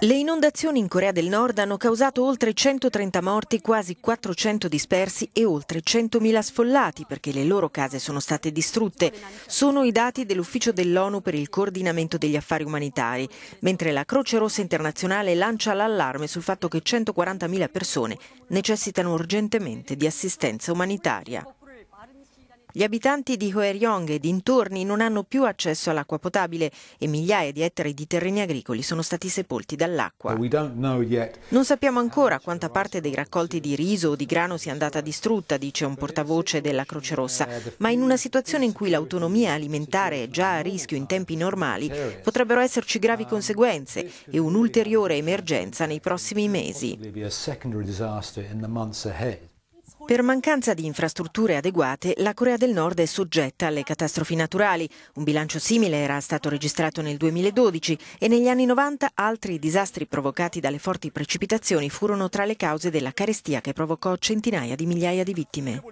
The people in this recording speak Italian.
Le inondazioni in Corea del Nord hanno causato oltre 130 morti, quasi 400 dispersi e oltre 100.000 sfollati perché le loro case sono state distrutte. Sono i dati dell'Ufficio dell'ONU per il coordinamento degli affari umanitari, mentre la Croce Rossa Internazionale lancia l'allarme sul fatto che 140.000 persone necessitano urgentemente di assistenza umanitaria. Gli abitanti di Hoeryong e dintorni non hanno più accesso all'acqua potabile e migliaia di ettari di terreni agricoli sono stati sepolti dall'acqua. Non sappiamo ancora quanta parte dei raccolti di riso o di grano sia andata distrutta, dice un portavoce della Croce Rossa, ma in una situazione in cui l'autonomia alimentare è già a rischio in tempi normali, potrebbero esserci gravi conseguenze e un'ulteriore emergenza nei prossimi mesi. Per mancanza di infrastrutture adeguate, la Corea del Nord è soggetta alle catastrofi naturali. Un bilancio simile era stato registrato nel 2012 e negli anni 90 altri disastri provocati dalle forti precipitazioni furono tra le cause della carestia che provocò centinaia di migliaia di vittime.